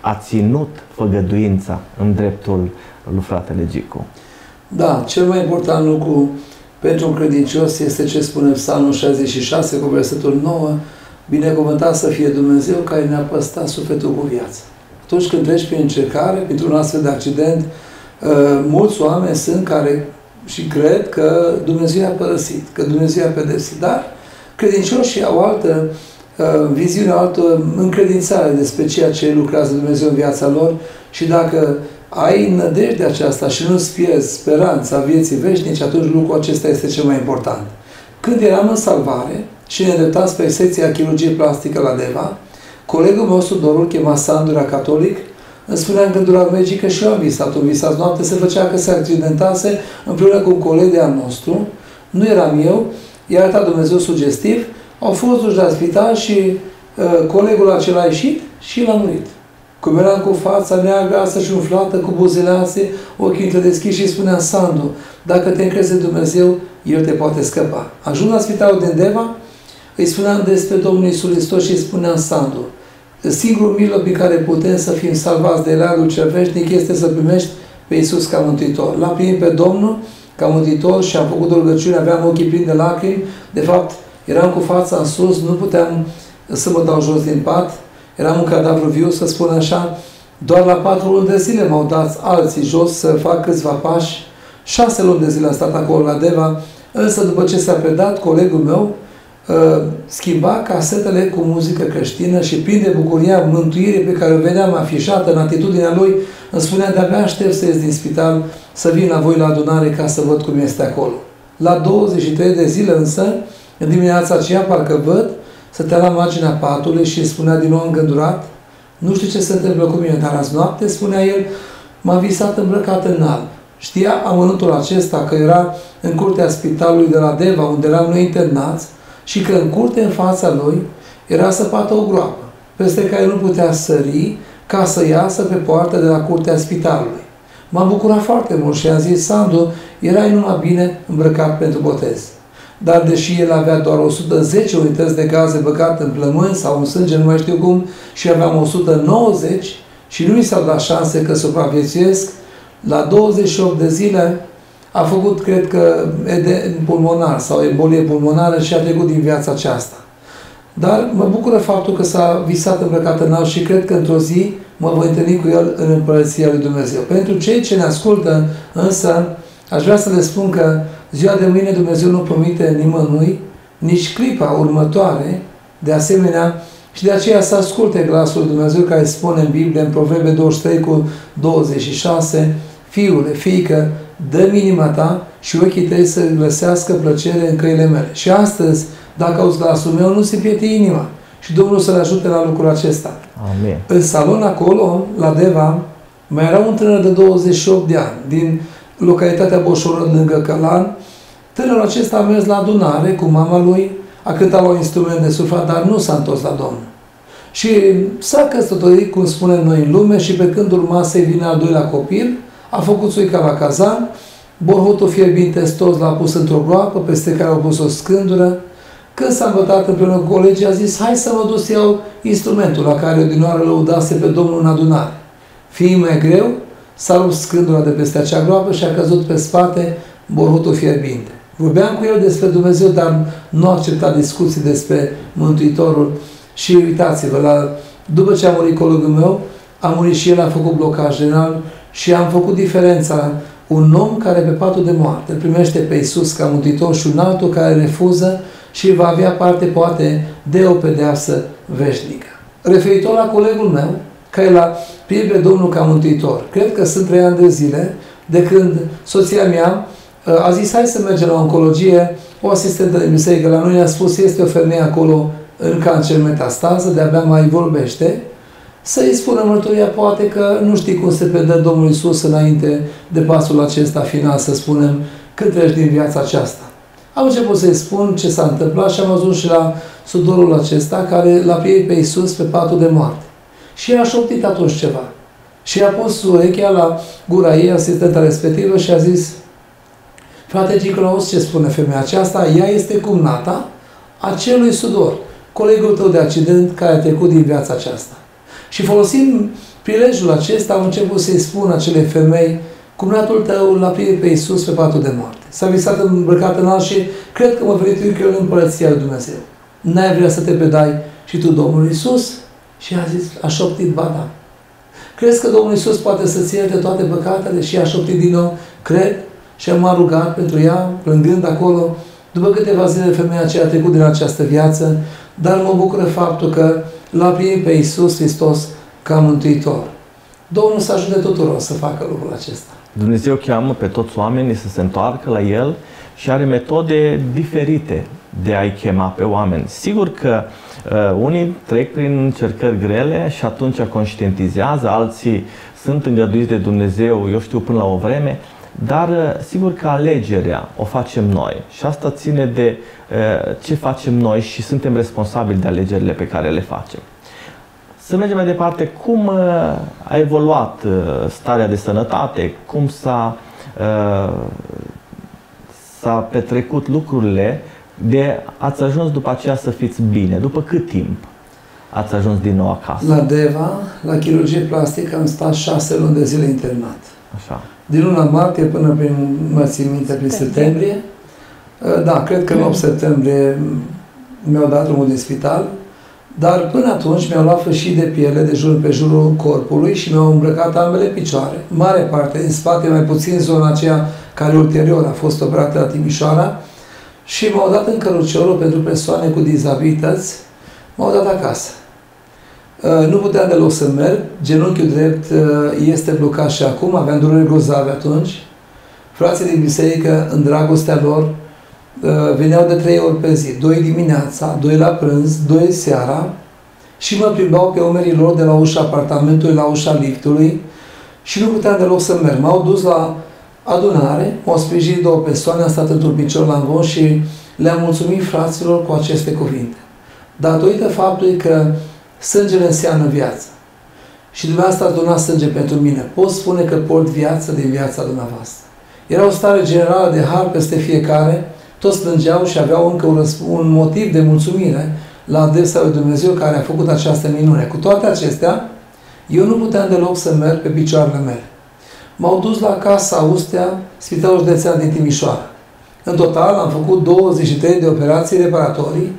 Speaker 1: a ținut făgăduința în dreptul lui fratele Gicu.
Speaker 3: Da, cel mai important lucru pentru un credincios este ce spune Psalmul 66 cu versetul 9, Binecuvântat să fie Dumnezeu care ne-a păstrat sufletul cu viață. Atunci când treci prin încercare, printr-un astfel de accident, uh, mulți oameni sunt care și cred că Dumnezeu i-a părăsit, că Dumnezeu i-a pedepsit. Dar credincioșii au altă uh, viziune, altă încredințare despre ceea ce lucrează Dumnezeu în viața lor și dacă ai nădejde aceasta și nu-ți pierzi speranța vieții veșnice, atunci lucrul acesta este cel mai important. Când eram în salvare și ne îndreptam spre secția chirurgie plastică la Deva, colegul meu Sudorul, chema Sandu, era catolic, îmi spunea în gândul mergii că și eu am visat un visat noapte, se făcea că se accidentase împreună cu un coleg de al nostru, nu eram eu, i-a arătat Dumnezeu sugestiv, au fost duși la spital și uh, colegul acela a ieșit și l-a murit. Cum eram cu fața neagră, asta și umflată, cu buzele ase, ochii între deschiși și spunea Sandu, dacă te încrezi în Dumnezeu, El te poate scăpa. Ajung la spitalul din Deva, îi spuneam despre Domnul Iisus Hristos și îi spuneam Sandu, singurul mijloc prin care putem să fim salvați de largul cel veșnic este să primești pe Iisus ca Mântuitor. L-am primit pe Domnul ca Mântuitor și am făcut o rugăciune, aveam ochii plini de lacrimi, de fapt eram cu fața în sus, nu puteam să mă dau jos din pat, Eram un cadavru viu, să spun așa, doar la patru luni de zile m-au dat alții jos să fac câțiva pași. Șase luni de zile am stat acolo la Deva, însă după ce s-a predat, colegul meu uh, schimba casetele cu muzică creștină și plin de bucuria mântuirii pe care o vedeam afișată în atitudinea lui, îmi spunea de-abia aștept să ies din spital, să vin la voi la adunare ca să văd cum este acolo. La 23 de zile însă, în dimineața aceea, parcă văd, stătea la marginea patului și îi spunea din nou îngândurat, nu știu ce se întâmplă cu mine, dar azi noapte, spunea el, m-a visat îmbrăcat în alb. Știa amănuntul acesta că era în curtea spitalului de la Deva, unde eram noi internați, și că în curte, în fața lui, era săpată o groapă, peste care nu putea sări ca să iasă pe poartă de la curtea spitalului. M-am bucurat foarte mult și am zis, Sandu, erai numai bine îmbrăcat pentru botez dar deși el avea doar 110 unități de gaze băgate în plămâni sau în sânge, nu mai știu cum, și aveam 190 și nu mi s-au dat șanse că supraviețuiesc, la 28 de zile a făcut, cred că, eden pulmonar sau embolie pulmonară și a trecut din viața aceasta. Dar mă bucură faptul că s-a visat îmbrăcat în alt și cred că într-o zi mă voi întâlni cu el în Împărăția lui Dumnezeu. Pentru cei ce ne ascultă, însă, aș vrea să le spun că Ziua de mâine Dumnezeu nu promite nimănui, nici clipa următoare, de asemenea, și de aceea să asculte glasul lui Dumnezeu care spune în Biblie, în Proverbe 23 cu 26, Fiule, fiică, dă inima ta și ochii tăi să găsească plăcere în căile mele. Și astăzi, dacă auzi glasul meu, nu se piete inima. Și Domnul să-l ajute la lucrul acesta.
Speaker 1: Amin.
Speaker 3: În salon acolo, la Deva, mai era un tânăr de 28 de ani, din localitatea Boșoră, lângă Călan. Tânărul acesta a mers la adunare cu mama lui, a cântat la un instrument de suflat, dar nu s-a întors la Domnul. Și s-a căsătorit, cum spunem noi în lume, și pe când urma să-i vină al doilea copil, a făcut suica la cazan, borhotul fierbinte stos l-a pus într-o groapă, peste care a pus o scândură, Când s-a îmbătat împreună cu colegii, a zis, hai să mă duc să iau instrumentul la care odinoară lăudase pe Domnul în adunare. Fiind mai greu, s-a rupt scândura de peste acea groapă și a căzut pe spate borhutul fierbinte. Vorbeam cu el despre Dumnezeu, dar nu a acceptat discuții despre Mântuitorul. Și uitați-vă, la, după ce a murit colegul meu, a murit și el, a făcut blocaj general și am făcut diferența. Un om care pe patul de moarte îl primește pe Iisus ca mântuitor și un altul care refuză și va avea parte, poate, de o pedeapsă veșnică. Referitor la colegul meu, care l-a primit pe Domnul ca mântuitor, cred că sunt trei ani de zile de când soția mea uh, a zis, hai să mergem la oncologie, o asistentă de biserică la noi ne-a spus, este o femeie acolo în cancer metastază, de-abia mai vorbește, să-i spună mărturia, poate că nu știi cum se predă Domnul Isus înainte de pasul acesta final, să spunem, când treci din viața aceasta. Am început să-i spun ce s-a întâmplat și am ajuns și la sudorul acesta care l-a primit pe Iisus pe patul de moarte. Și a șoptit atunci ceva. Și a pus urechea la gura ei, asistenta respectivă, și a zis Frate Giclaus, ce spune femeia aceasta? Ea este cumnata acelui sudor, colegul tău de accident care a trecut din viața aceasta. Și folosind prilejul acesta, am început să-i spun acele femei, cumnatul tău l-a primit pe Iisus pe patul de moarte. S-a visat îmbrăcat în alt și cred că mă vei eu în împărăția lui Dumnezeu. N-ai vrea să te predai și tu Domnul Iisus? Și a zis, a șoptit, ba da. Crezi că Domnul Iisus poate să-ți ierte toate păcatele? Și a șoptit din nou, cred, și am rugat pentru ea, plângând acolo. După câteva zile, femeia aceea a trecut din această viață, dar mă bucură faptul că l-a primit pe Iisus Hristos ca Mântuitor. Domnul să ajute tuturor să facă lucrul acesta.
Speaker 1: Dumnezeu cheamă pe toți oamenii să se întoarcă la El și are metode diferite de a-i chema pe oameni. Sigur că uh, unii trec prin încercări grele și atunci conștientizează, alții sunt îngăduiți de Dumnezeu, eu știu, până la o vreme, dar uh, sigur că alegerea o facem noi și asta ține de uh, ce facem noi și suntem responsabili de alegerile pe care le facem. Să mergem mai departe. Cum uh, a evoluat uh, starea de sănătate? Cum s-a, uh, s-a petrecut lucrurile de ați ajuns după aceea să fiți bine? După cât timp ați ajuns din nou acasă?
Speaker 3: La Deva, la chirurgie plastică, am stat șase luni de zile internat.
Speaker 1: Așa.
Speaker 3: Din luna martie până prin, mă țin minte, prin septembrie. Da, cred că în 8 septembrie mi-au dat drumul din spital. Dar până atunci mi-au luat fâșii de piele de jur pe jurul corpului și mi-au îmbrăcat ambele picioare. Mare parte, în spate, mai puțin zona aceea care ulterior a fost operată la Timișoara și m-au dat în căruciorul pentru persoane cu dizabilități, m-au dat acasă. Uh, nu puteam deloc să merg, genunchiul drept uh, este blocat și acum, aveam dureri grozave atunci. Frații din biserică, în dragostea lor, Uh, veneau de trei ori pe zi, doi dimineața, doi la prânz, doi seara și mă plimbau pe umerii lor de la ușa apartamentului la ușa liftului și nu puteam deloc să merg. M-au dus la adunare, m-au sprijinit două persoane, am stat într-un picior la învon și le-am mulțumit fraților cu aceste cuvinte. Datorită faptului că sângele înseamnă viață și dumneavoastră ați donat sânge pentru mine, pot spune că port viață din viața dumneavoastră. Era o stare generală de har peste fiecare, toți plângeau și aveau încă un, un motiv de mulțumire la adresa lui Dumnezeu care a făcut această minune. Cu toate acestea, eu nu puteam deloc să merg pe picioarele mele. M-au dus la Casa Austea, Spitalul Județean din Timișoara. În total am făcut 23 de operații reparatorii.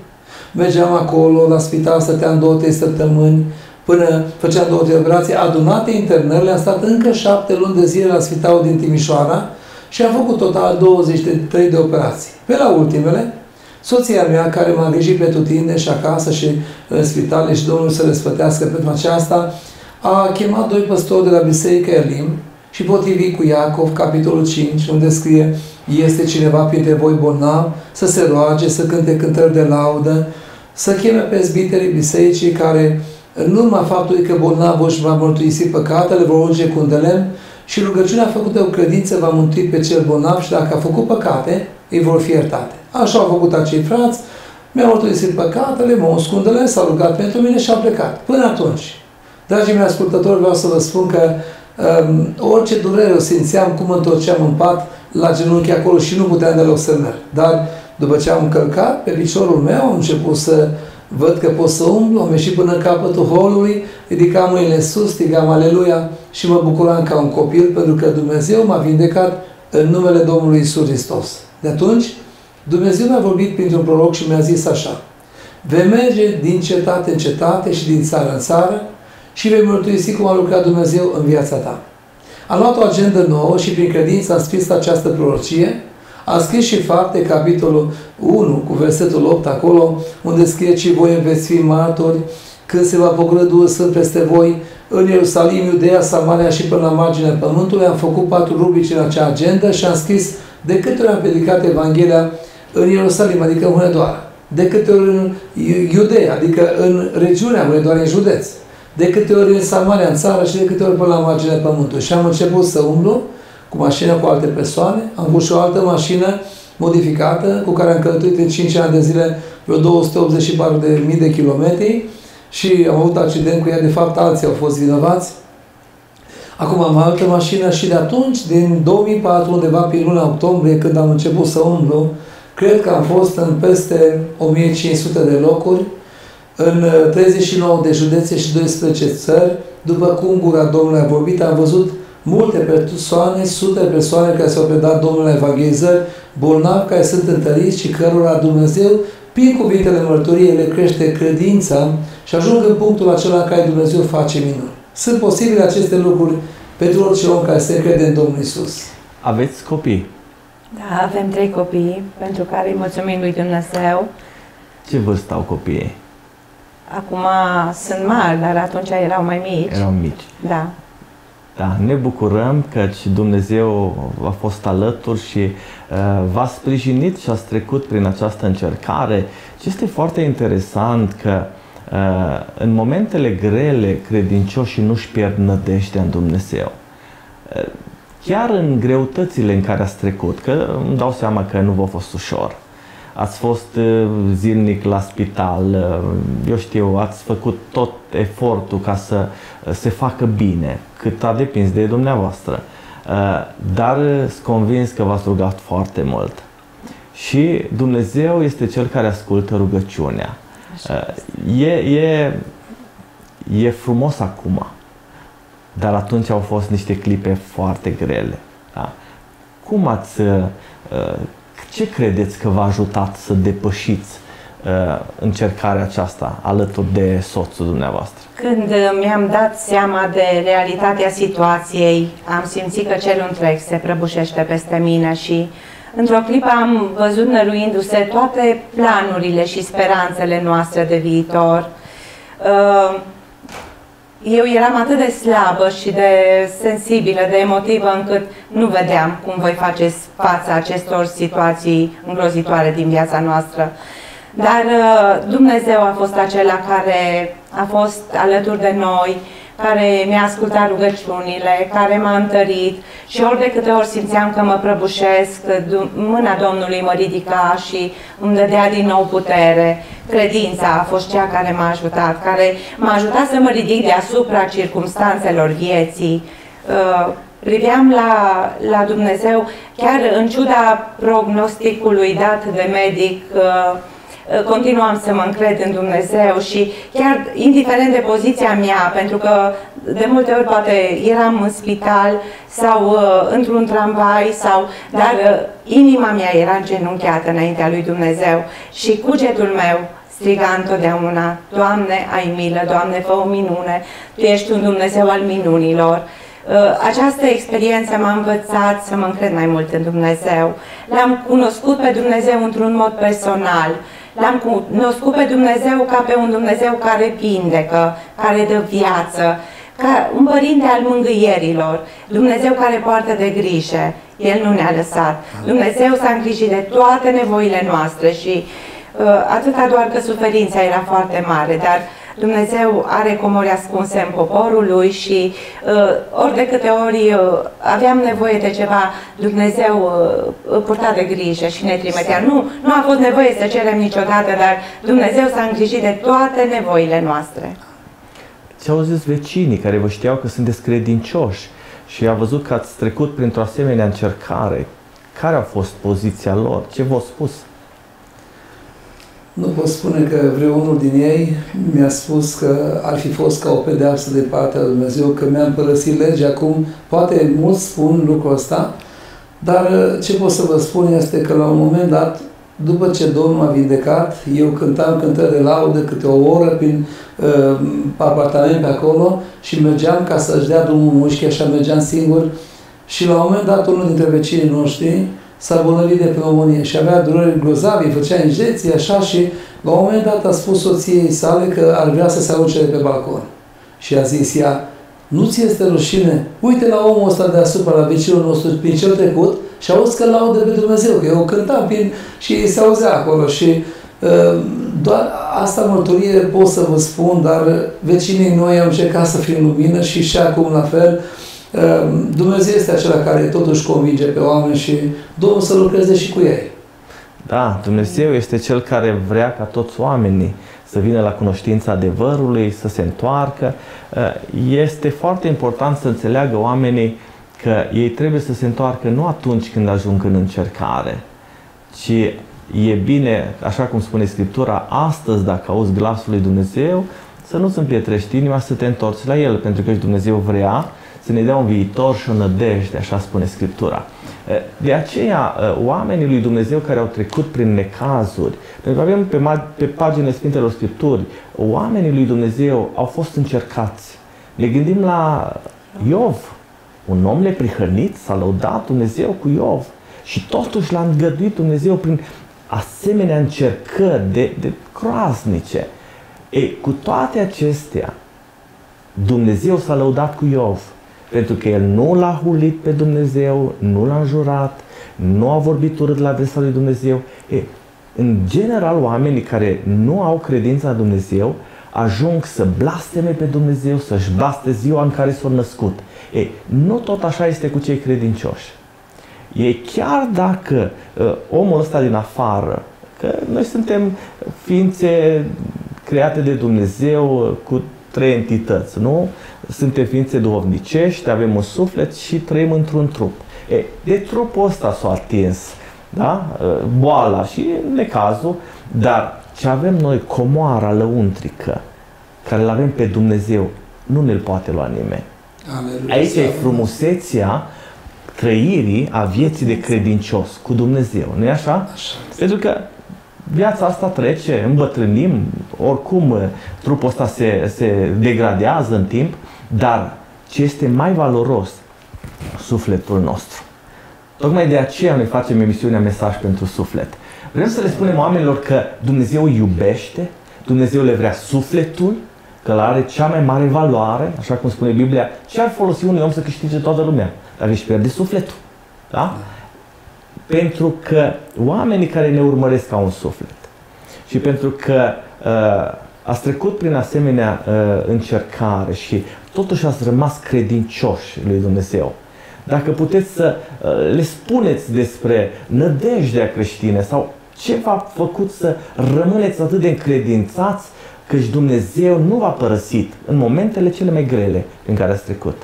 Speaker 3: Mergeam acolo, la spital, stăteam două, trei săptămâni, până făceam două, trei operații. Adunate internările, am stat încă șapte luni de zile la spitalul din Timișoara, și am făcut total 23 de operații. Pe la ultimele, soția mea, care m-a îngrijit pe tutinde și acasă și în spitale și Domnul să le sfătească pentru aceasta, a chemat doi păstori de la Biserica Elim și potrivit cu Iacov, capitolul 5, unde scrie este cineva printre voi bolnav, să se roage, să cânte cântări de laudă, să cheme pe zbiterii bisericii care, în urma faptului că bolnavul își va mărturisi păcatele, vor unge cu un și rugăciunea făcută cu credință va mântui pe cel bolnav și dacă a făcut păcate, îi vor fi iertate. Așa au făcut acei frați, mi-au mărturisit păcatele, mă scundele, s-au rugat pentru mine și au plecat. Până atunci, dragii mei ascultători, vreau să vă spun că um, orice durere o simțeam, cum mă întorceam în pat, la genunchi acolo și nu puteam deloc să merg. Dar După ce am încălcat, pe piciorul meu am început să văd că pot să umblu, am ieșit până în capătul holului, ridicam mâinile sus, strigam aleluia și mă bucuram ca un copil pentru că Dumnezeu m-a vindecat în numele Domnului Isus Hristos. De atunci, Dumnezeu mi-a vorbit printr-un proroc și mi-a zis așa, vei merge din cetate în cetate și din țară în țară și vei mărturisi cum a lucrat Dumnezeu în viața ta. Am luat o agendă nouă și prin credință am scris această prorocie. Am scris și fapte, capitolul 1, cu versetul 8 acolo, unde scrie și voi veți fi martori când se va pogoră Duhul Sfânt peste voi în Ierusalim, Iudeea, Samaria și până la marginea pământului. Am făcut patru rubrici în acea agendă și am scris de câte ori am predicat Evanghelia în Ierusalim, adică în Hunedoara, de câte ori în Iudeea, adică în regiunea Hunedoara, în județ, de câte ori în Samaria, în țară și de câte ori până la marginea pământului. Și am început să umblu cu mașină cu alte persoane, am avut și o altă mașină modificată cu care am călătorit în 5 ani de zile vreo 284 de mii de kilometri și am avut accident cu ea, de fapt alții au fost vinovați. Acum am altă mașină și de atunci, din 2004, undeva prin luna octombrie, când am început să umblu, cred că am fost în peste 1500 de locuri, în 39 uh, de județe și 12 țări, după cum gura Domnului a vorbit, am văzut multe persoane, sute de persoane care s-au predat Domnului evangelizări, bolnavi care sunt întăriți și cărora Dumnezeu, prin cuvintele mărturiei, le crește credința și ajung în punctul acela în care Dumnezeu face minuni. Sunt posibile aceste lucruri pentru orice om care se crede în Domnul Isus.
Speaker 1: Aveți copii?
Speaker 2: Da, avem trei copii pentru care îi mulțumim lui Dumnezeu.
Speaker 1: Ce vârstă au copiii?
Speaker 2: Acum sunt mari, dar atunci erau mai mici.
Speaker 1: Erau mici.
Speaker 2: Da.
Speaker 1: Da, ne bucurăm că și Dumnezeu a fost alături și uh, v-a sprijinit și a trecut prin această încercare. Și este foarte interesant că uh, în momentele grele credincioșii nu-și pierd nădejdea în Dumnezeu. Uh, chiar în greutățile în care ați trecut, că îmi dau seama că nu v-a fost ușor ați fost uh, zilnic la spital, uh, eu știu, ați făcut tot efortul ca să uh, se facă bine, cât a depins de dumneavoastră. Dar sunt convins că v-ați rugat foarte mult. Și Dumnezeu este Cel care ascultă rugăciunea. E, e, e frumos acum, dar atunci au fost niște clipe foarte grele. Da? Cum ați ce credeți că v-a ajutat să depășiți uh, încercarea aceasta alături de soțul dumneavoastră?
Speaker 2: Când uh, mi-am dat seama de realitatea situației, am simțit că cerul întreg se prăbușește peste mine și într-o clipă am văzut năruindu-se toate planurile și speranțele noastre de viitor. Uh, eu eram atât de slabă și de sensibilă, de emotivă, încât nu vedeam cum voi face fața acestor situații îngrozitoare din viața noastră. Dar uh, Dumnezeu a fost acela care a fost alături de noi, care mi-a ascultat rugăciunile, care m-a întărit și ori de câte ori simțeam că mă prăbușesc, mâna Domnului mă ridica și îmi dădea din nou putere. Credința a fost cea care m-a ajutat, care m-a ajutat să mă ridic deasupra circumstanțelor vieții. Uh, priveam la, la Dumnezeu, chiar în ciuda prognosticului dat de medic, uh, Uh, continuam să mă încred în Dumnezeu și chiar indiferent de poziția mea, pentru că de multe ori poate eram în spital sau uh, într-un tramvai, sau, dar uh, inima mea era genunchiată înaintea lui Dumnezeu și cugetul meu striga întotdeauna, Doamne, ai milă, Doamne, fă o minune, Tu ești un Dumnezeu al minunilor. Uh, această experiență m-a învățat să mă încred mai mult în Dumnezeu. L-am cunoscut pe Dumnezeu într-un mod personal. L-am cunoscut pe Dumnezeu ca pe un Dumnezeu care vindecă, care dă viață, ca un părinte al mângâierilor, Dumnezeu care poartă de grijă. El nu ne-a lăsat. Dumnezeu s-a îngrijit de toate nevoile noastre și uh, atâta doar că suferința era foarte mare, dar Dumnezeu are comori ascunse în poporul lui și uh, ori de câte ori uh, aveam nevoie de ceva, Dumnezeu uh, purta de grijă și ne trimitea. Nu, nu a fost nevoie să cerem niciodată, dar Dumnezeu s-a îngrijit de toate nevoile noastre.
Speaker 1: Ce au zis vecinii care vă știau că sunteți credincioși și a văzut că ați trecut printr-o asemenea încercare? Care a fost poziția lor? Ce v-au spus?
Speaker 3: Nu pot spune că vreunul din ei mi-a spus că ar fi fost ca o pedeapsă de partea lui Dumnezeu, că mi-am părăsit legea. Acum, poate mulți spun lucrul ăsta, dar ce pot să vă spun este că la un moment dat, după ce Domnul m-a vindecat, eu cântam cântări de laudă câte o oră prin uh, apartament pe acolo și mergeam ca să-și dea drumul mușchi, așa mergeam singur și la un moment dat unul dintre vecinii noștri s-a bolnăvit de pneumonie și avea dureri grozave, făcea injecții, așa și la un moment dat a spus soției sale că ar vrea să se arunce de pe balcon. Și a zis ea, nu ți este rușine? Uite la omul ăsta deasupra, la vecinul nostru, prin cel trecut și auzi că laudă pe Dumnezeu, că eu cântam prin, și se auzea acolo și uh, doar asta mărturie pot să vă spun, dar vecinii noi am încercat să fim lumină și și acum la fel, Ehm, Dumnezeu este acela care totuși convinge pe oameni și Domnul să lucreze și cu ei.
Speaker 1: Da, Dumnezeu este Cel care vrea ca toți oamenii să vină la cunoștința adevărului, să se întoarcă. Eh, este foarte important să înțeleagă oamenii că ei trebuie să se întoarcă nu atunci când ajung în încercare, ci e bine, așa cum spune Scriptura, astăzi dacă auzi glasul lui Dumnezeu, să nu-ți împietrești inima, să te întorci la El, pentru că și Dumnezeu vrea să ne dea un viitor și o nădejde, așa spune Scriptura. De aceea, oamenii lui Dumnezeu care au trecut prin necazuri, pentru că avem pe, pe paginile Sfintelor Scripturi, oamenii lui Dumnezeu au fost încercați. Ne gândim la Iov, un om neprihănit, s-a lăudat Dumnezeu cu Iov și totuși l-a îngăduit Dumnezeu prin asemenea încercări de, de croaznice. Ei, cu toate acestea, Dumnezeu s-a lăudat cu Iov pentru că el nu l-a hulit pe Dumnezeu, nu l-a înjurat, nu a vorbit urât la adresa lui Dumnezeu. E, în general, oamenii care nu au credința în Dumnezeu ajung să blasteme pe Dumnezeu, să-și blaste ziua în care s-au născut. E, nu tot așa este cu cei credincioși. E chiar dacă uh, omul ăsta din afară, că noi suntem ființe create de Dumnezeu cu trei entități, nu? Suntem ființe duhovnicești, avem un suflet și trăim într-un trup. E, de trupul ăsta s-a atins da? boala și necazul, dar ce avem noi, comoara lăuntrică, care îl avem pe Dumnezeu, nu ne-l poate lua nimeni. Aleluia. Aici e frumusețea trăirii a vieții de credincios cu Dumnezeu, nu-i așa? așa? Pentru că viața asta trece, îmbătrânim, oricum trupul ăsta se, se degradează în timp, dar ce este mai valoros, sufletul nostru. Tocmai de aceea noi facem emisiunea Mesaj pentru Suflet. Vrem să le spunem oamenilor că Dumnezeu îi iubește, Dumnezeu le vrea sufletul, că îl are cea mai mare valoare, așa cum spune Biblia, ce ar folosi unui om să câștige toată lumea, dacă își pierde sufletul. Da? Pentru că oamenii care ne urmăresc au un suflet și pentru că uh, ați trecut prin asemenea uh, încercare și totuși ați rămas credincioși lui Dumnezeu. Dacă puteți să uh, le spuneți despre nădejdea creștină sau ce v-a făcut să rămâneți atât de încredințați căci Dumnezeu nu v-a părăsit în momentele cele mai grele în care ați trecut.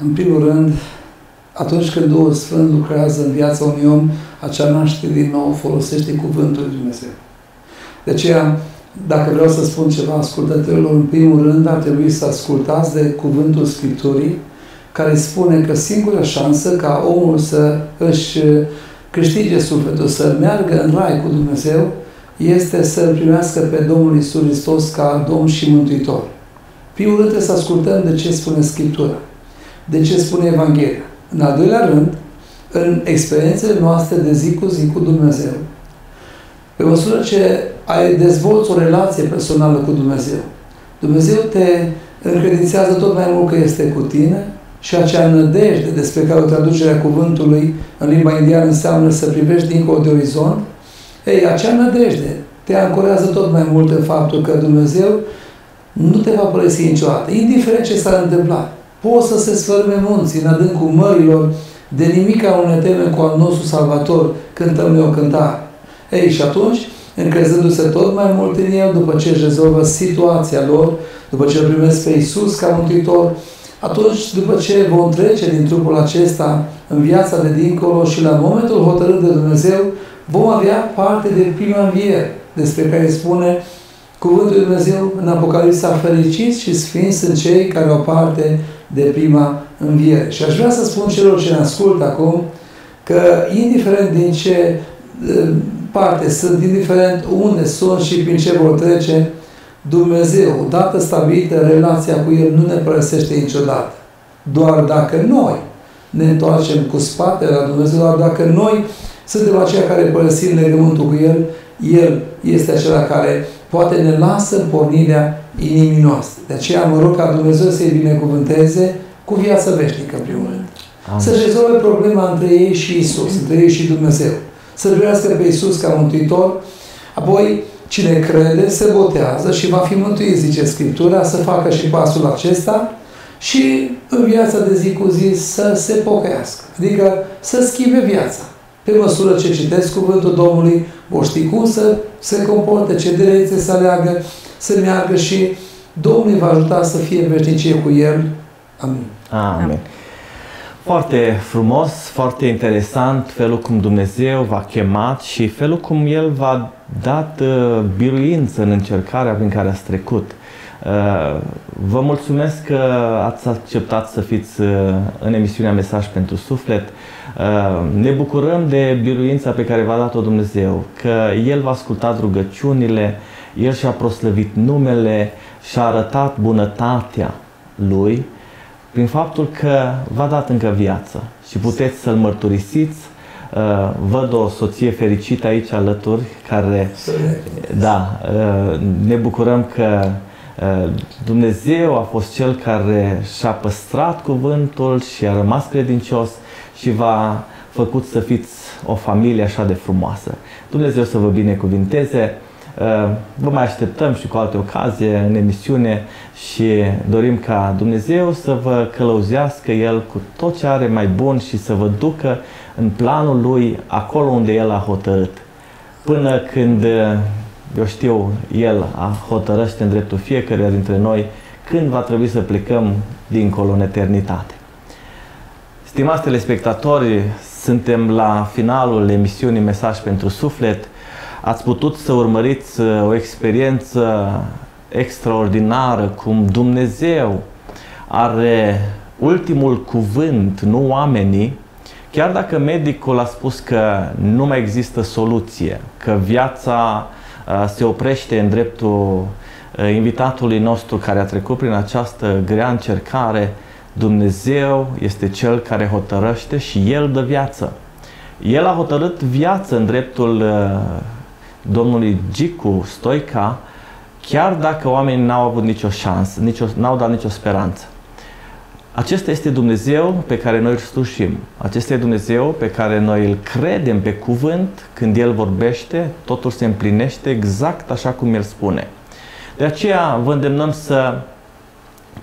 Speaker 3: În primul rând, atunci când Duhul Sfânt lucrează în viața unui om, acea naștere din nou folosește cuvântul lui Dumnezeu. De aceea, dacă vreau să spun ceva ascultătorilor, în primul rând ar trebui să ascultați de cuvântul Scripturii, care spune că singura șansă ca omul să își câștige sufletul, să meargă în rai cu Dumnezeu, este să-L primească pe Domnul Isus Hristos ca Domn și Mântuitor. Primul rând trebuie să ascultăm de ce spune Scriptura, de ce spune Evanghelia. În al doilea rând, în experiențele noastre de zi cu zi cu Dumnezeu, pe măsură ce ai dezvolți o relație personală cu Dumnezeu, Dumnezeu te încredințează tot mai mult că este cu tine și acea nădejde despre care o traducere a cuvântului în limba indiană înseamnă să privești dincolo de orizont, ei, acea nădejde te ancorează tot mai mult în faptul că Dumnezeu nu te va părăsi niciodată, indiferent ce s-ar întâmpla. Poți să se sfărme munții în adâncul mărilor, de nimica nu ne temem cu al nostru Salvator, cântăm noi o cântare. Ei, și atunci, încrezându-se tot mai mult în El, după ce își rezolvă situația lor, după ce îl primesc pe Iisus ca Mântuitor, atunci, după ce vom trece din trupul acesta în viața de dincolo și la momentul hotărât de Dumnezeu, vom avea parte de prima înviere, despre care spune Cuvântul Lui Dumnezeu în Apocalipsa fericiți și sfinți sunt cei care au parte de prima înviere. Și aș vrea să spun celor ce ne ascultă acum că indiferent din ce parte sunt, indiferent unde sunt și prin ce vor trece, Dumnezeu, odată stabilită relația cu El, nu ne părăsește niciodată. Doar dacă noi ne întoarcem cu spatele la Dumnezeu, doar dacă noi suntem aceia care părăsim legământul cu El, El este acela care poate ne lasă în pornirea inimii noastre. De aceea mă rog ca Dumnezeu să-i binecuvânteze cu viață veșnică, în primul rând. Să rezolve problema între ei și Isus, între ei și Dumnezeu. Să privească pe Isus ca mântuitor, apoi cine crede se botează și va fi mântuit, zice Scriptura, să facă și pasul acesta și în viața de zi cu zi să se pocăiască. Adică să schimbe viața. Pe măsură ce citesc cuvântul Domnului, vor ști cum să se comporte, ce direcție să aleagă, să meargă și Domnul va ajuta să fie veșnicie cu El. Amin.
Speaker 1: Amin. Foarte frumos, foarte interesant felul cum Dumnezeu v-a chemat și felul cum El v-a dat uh, biruință în încercarea prin care ați trecut. Uh, vă mulțumesc că ați acceptat să fiți uh, în emisiunea Mesaj pentru Suflet. Ne bucurăm de biruința pe care v-a dat-o Dumnezeu, că El v-a ascultat rugăciunile, El și-a proslăvit numele și-a arătat bunătatea Lui prin faptul că v-a dat încă viață și puteți să-L mărturisiți. Uh, văd o soție fericită aici alături, care, da, uh, ne bucurăm că uh, Dumnezeu a fost Cel care și-a păstrat cuvântul și a rămas credincios și v-a făcut să fiți o familie așa de frumoasă. Dumnezeu să vă binecuvinteze Uh, vă mai așteptăm și cu alte ocazie în emisiune și dorim ca Dumnezeu să vă călăuzească El cu tot ce are mai bun și să vă ducă în planul Lui acolo unde El a hotărât. Până când, uh, eu știu, El a hotărăște în dreptul fiecăruia dintre noi când va trebui să plecăm dincolo în eternitate. Stimați telespectatori, suntem la finalul emisiunii Mesaj pentru Suflet ați putut să urmăriți uh, o experiență extraordinară, cum Dumnezeu are ultimul cuvânt, nu oamenii, chiar dacă medicul a spus că nu mai există soluție, că viața uh, se oprește în dreptul uh, invitatului nostru care a trecut prin această grea încercare, Dumnezeu este Cel care hotărăște și El dă viață. El a hotărât viață în dreptul domnului Gicu Stoica, chiar dacă oamenii n-au avut nicio șansă, nicio, n-au dat nicio speranță. Acesta este Dumnezeu pe care noi îl slușim. Acesta este Dumnezeu pe care noi îl credem pe cuvânt. Când El vorbește, totul se împlinește exact așa cum El spune. De aceea vă îndemnăm să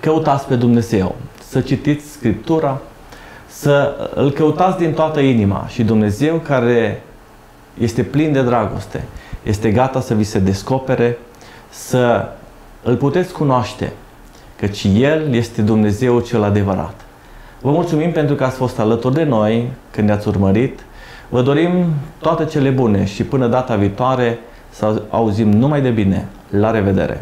Speaker 1: căutați pe Dumnezeu, să citiți Scriptura, să îl căutați din toată inima și Dumnezeu care este plin de dragoste, este gata să vi se descopere, să îl puteți cunoaște, căci El este Dumnezeu cel adevărat. Vă mulțumim pentru că ați fost alături de noi când ne-ați urmărit. Vă dorim toate cele bune și până data viitoare să auzim numai de bine. La revedere!